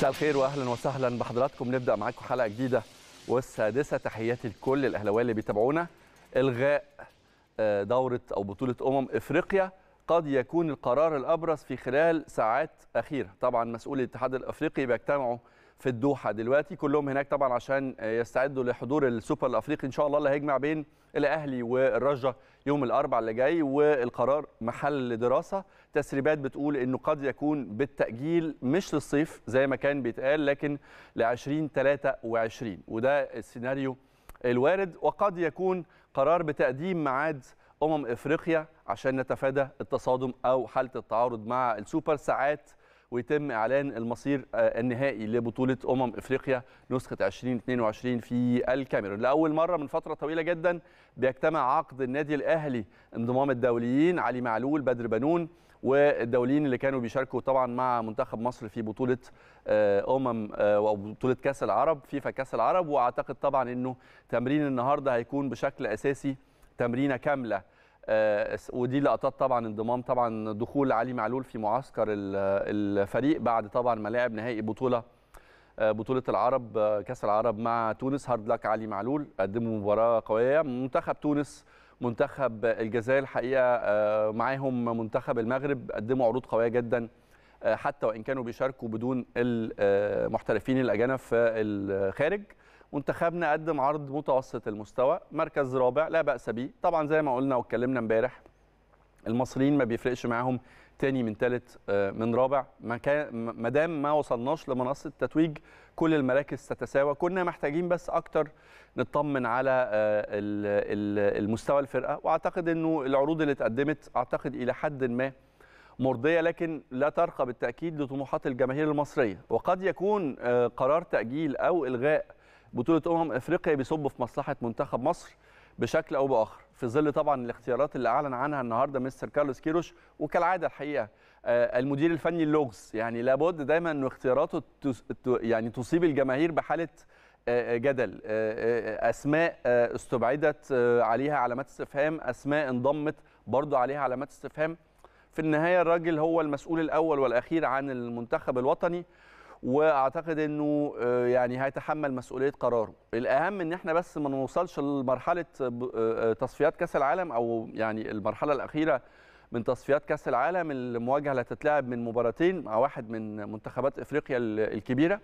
مساء الخير واهلا وسهلا. بحضراتكم نبدأ معاكم حلقة جديدة والسادسة. تحياتي لكل الأهلاوية اللي بيتابعونا. إلغاء آه، دورة أو بطولة أمم إفريقيا. قد يكون القرار الأبرز في خلال ساعات أخيرة. طبعا مسؤول الاتحاد الإفريقي بيجتمعوا في الدوحة دلوقتي. كلهم هناك طبعا عشان يستعدوا لحضور السوبر الأفريقي. إن شاء الله اللي هيجمع بين الأهلي والرجه يوم الأربعاء اللي جاي والقرار محل دراسة. تسريبات بتقول إنه قد يكون بالتأجيل مش للصيف زي ما كان بيتقال لكن ل 2023 وده السيناريو الوارد. وقد يكون قرار بتقديم ميعاد أمم إفريقيا عشان نتفادى التصادم أو حالة التعارض مع السوبر. ساعات ويتم إعلان المصير آه، النهائي لبطولة أمم إفريقيا نسخة 2022 في الكاميرون. لأول مرة من فترة طويلة جدا بيجتمع عقد النادي الأهلي انضمام الدوليين علي معلول بدر بنون والدوليين اللي كانوا بيشاركوا طبعا مع منتخب مصر في بطولة آه، أمم آه، أو بطولة كأس العرب فيفا كأس العرب. وأعتقد طبعا إنه تمرين النهارده هيكون بشكل أساسي تمرينة كاملة ودي لقطات طبعا انضمام طبعا دخول علي معلول في معسكر ال- الفريق بعد طبعا ما لعب نهائي بطولة آه، بطولة العرب آه، كأس العرب مع تونس. hard luck علي معلول قدموا مباراة قوية. منتخب تونس منتخب الجزائر الحقيقة آه، معاهم منتخب المغرب قدموا عروض قوية جدا آه، حتى وإن كانوا بيشاركوا بدون المحترفين الأجانب في الخارج. منتخبنا قدم عرض متوسط المستوى مركز رابع لا بأس به. طبعا زي ما قلنا واتكلمنا امبارح المصريين ما بيفرقش معاهم تاني من تالت آه، من رابع. ما دام ما وصلناش لمنصة تتويج كل المراكز تتساوى. كنا محتاجين بس أكتر نطمن على آه، ال- ال- المستوى الفرقة. وأعتقد إنه العروض اللي اتقدمت أعتقد إلى حد ما مرضية لكن لا ترقى بالتأكيد لطموحات الجماهير المصرية. وقد يكون آه، قرار تأجيل أو إلغاء بطولة أمم أفريقيا بيصب في مصلحة منتخب مصر بشكل أو بآخر في ظل طبعا الاختيارات اللي أعلن عنها النهارده مستر كارلوس كيروش وكالعادة الحقيقة آه، المدير الفني اللغز يعني لابد دايما إنه اختياراته يعني تصيب الجماهير بحالة آه، جدل آه، آه، أسماء استبعدت عليها علامات استفهام أسماء انضمت برضو عليها علامات استفهام. في النهاية الراجل هو المسؤول الأول والأخير عن المنتخب الوطني. واعتقد انه آه، يعني هيتحمل مسؤولية قراره. الأهم إن إحنا بس ما نوصلش لمرحلة ب- آه، تصفيات كأس العالم أو يعني المرحلة الأخيرة من تصفيات كأس العالم المواجهه اللي هتتلعب من مباراتين مع واحد من منتخبات إفريقيا ال- الكبيرة.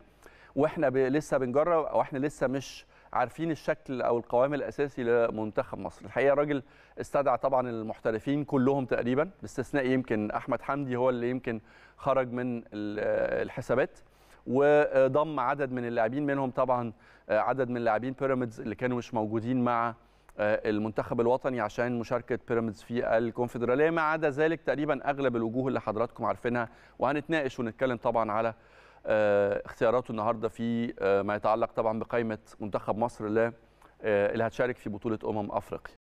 وإحنا لسه بنجرب أو إحنا لسه مش عارفين الشكل أو القوام الأساسي لمنتخب مصر. الحقيقة الراجل استدعى طبعا المحترفين كلهم تقريبا باستثناء يمكن أحمد حمدي هو اللي يمكن خرج من ال- الحسابات. وضم عدد من اللاعبين منهم طبعا عدد من لاعبين بيراميدز اللي كانوا مش موجودين مع المنتخب الوطني عشان مشاركة بيراميدز في الكونفدرالية. ما عدا ذلك تقريبا أغلب الوجوه اللي حضراتكم عارفينها وهنتناقش ونتكلم طبعا على آه، اختياراته النهارده في آه، ما يتعلق طبعا بقائمة منتخب مصر اللي هتشارك في بطولة أمم أفريقيا.